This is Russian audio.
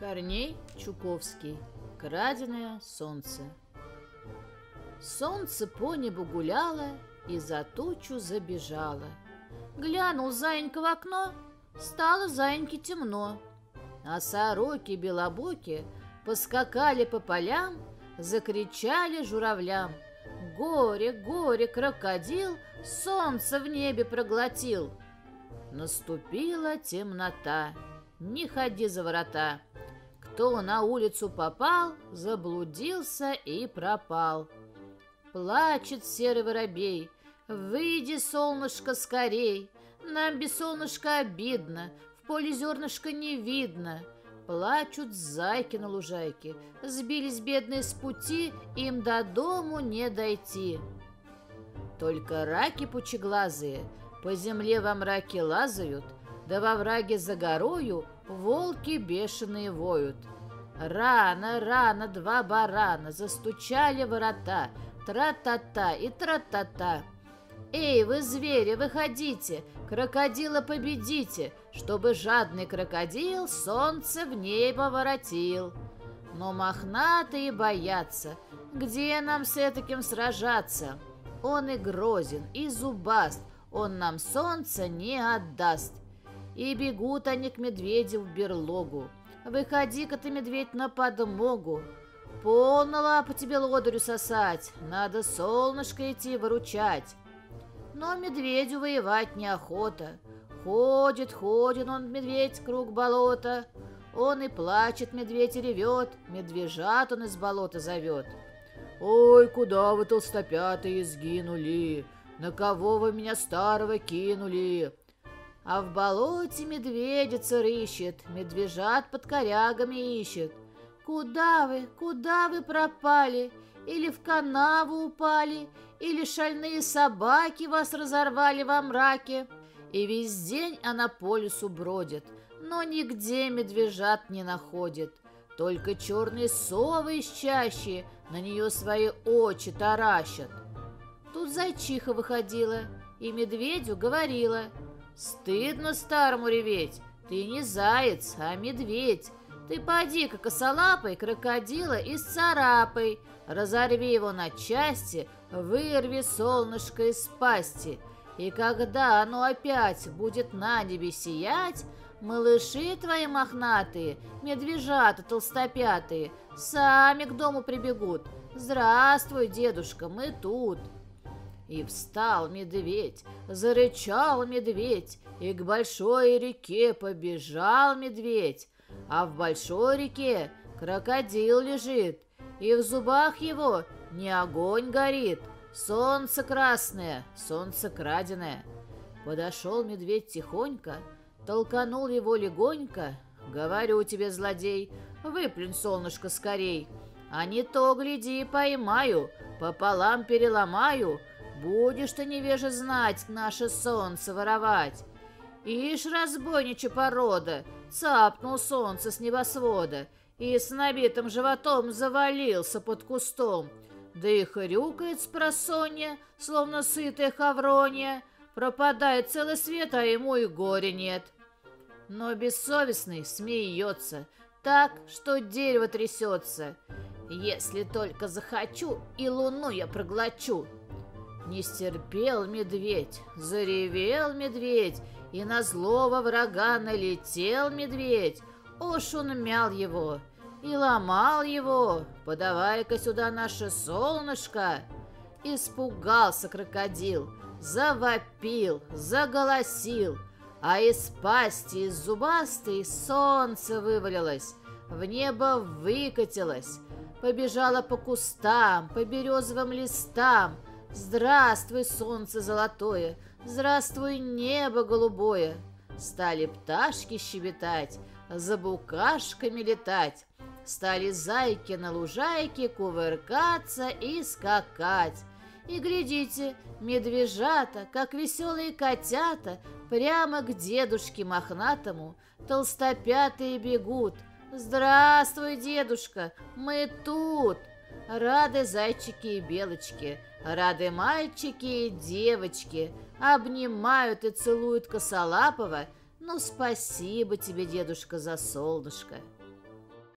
Корней Чуковский. Краденое солнце. Солнце по небу гуляло и за тучу забежало. Глянул заинька в окно, стало заиньке темно. А сороки белобоки поскакали по полям, закричали журавлям. Горе, горе, крокодил, солнце в небе проглотил. Наступила темнота, не ходи за ворота. Кто на улицу попал, заблудился и пропал. Плачет серый воробей, выйди, солнышко, скорей. Нам без солнышка обидно, в поле зернышка не видно. Плачут зайки на лужайке, сбились бедные с пути, им до дому не дойти. Только раки пучеглазые по земле во мраке лазают, да во враге за горою волки бешеные воют. Рано, рано два барана застучали ворота, тра-та-та и тра-та-та. Эй, вы звери, выходите, крокодила победите, чтобы жадный крокодил солнце в небо воротил. Но мохнатые боятся, где нам с этаким сражаться? Он и грозен, и зубаст, он нам солнце не отдаст. И бегут они к медведю в берлогу. Выходи-ка ты, медведь, на подмогу. Полно лапу тебе лодырю сосать, надо солнышко идти выручать. Но медведю воевать неохота. Ходит, ходит он, медведь, круг болота. Он и плачет, медведь и ревет, медвежат он из болота зовет. «Ой, куда вы, толстопятые, сгинули? На кого вы меня старого кинули?» А в болоте медведица рыщет, медвежат под корягами ищет. Куда вы, куда вы пропали? Или в канаву упали, или шальные собаки вас разорвали во мраке? И весь день она по лесу бродит, но нигде медвежат не находит. Только черные совы из чащи на нее свои очи таращат. Тут зайчиха выходила и медведю говорила — Стыдно старому реветь. Ты не заяц, а медведь. Ты поди-ка косолапой крокодила и царапай. Разорви его на части, вырви солнышко из пасти. И когда оно опять будет на небе сиять, малыши твои мохнатые, медвежата толстопятые, сами к дому прибегут. Здравствуй, дедушка, мы тут. И встал медведь, зарычал медведь, и к большой реке побежал медведь, а в большой реке крокодил лежит, и в зубах его не огонь горит, солнце красное, солнце краденое. Подошел медведь тихонько, толканул его легонько, говорю тебе, злодей, выплюнь солнышко скорей, а не то, гляди, поймаю, пополам переломаю, Будешь ты, невеже, знать наше солнце воровать. Ишь, разбойничья порода, цапнул солнце с небосвода и с набитым животом завалился под кустом. Да и хрюкает с просонья, словно сытая хавронья, пропадает целый свет, а ему и горя нет. Но бессовестный смеется, так, что дерево трясется. Если только захочу, и луну я проглочу, не стерпел медведь, заревел медведь, и на злого врага налетел медведь. Уж он мял его и ломал его, подавай-ка сюда наше солнышко. Испугался крокодил, завопил, заголосил, а из пасти из зубастой солнце вывалилось, в небо выкатилось, побежало по кустам, по березовым листам, Здравствуй, солнце золотое, здравствуй, небо голубое. Стали пташки щебетать, за букашками летать. Стали зайки на лужайке кувыркаться и скакать. И глядите, медвежата, как веселые котята, прямо к дедушке мохнатому толстопятые бегут. Здравствуй, дедушка, мы тут! Рады зайчики и белочки, рады мальчики и девочки, обнимают и целуют косолапого. Ну, спасибо тебе, дедушка, за солнышко.